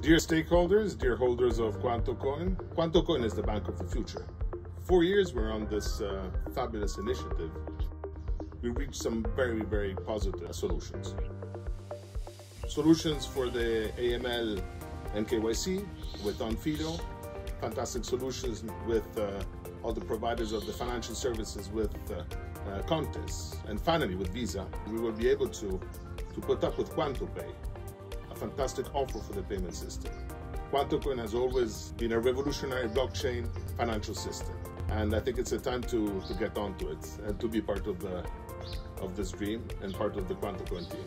Dear stakeholders, dear holders of QuantoCoin, QuantoCoin is the bank of the future. Four years we're on this uh, fabulous initiative. We reached some very, very positive solutions. Solutions for the AML and KYC with Onfido, fantastic solutions with uh, all the providers of the financial services with uh, uh, and finally with Visa, we will be able to, to put up with QuantoPay, a fantastic offer for the payment system. QuantoCoin has always been a revolutionary blockchain financial system, and I think it's a time to, to get onto it and to be part of the of this dream and part of the QuantoCoin team.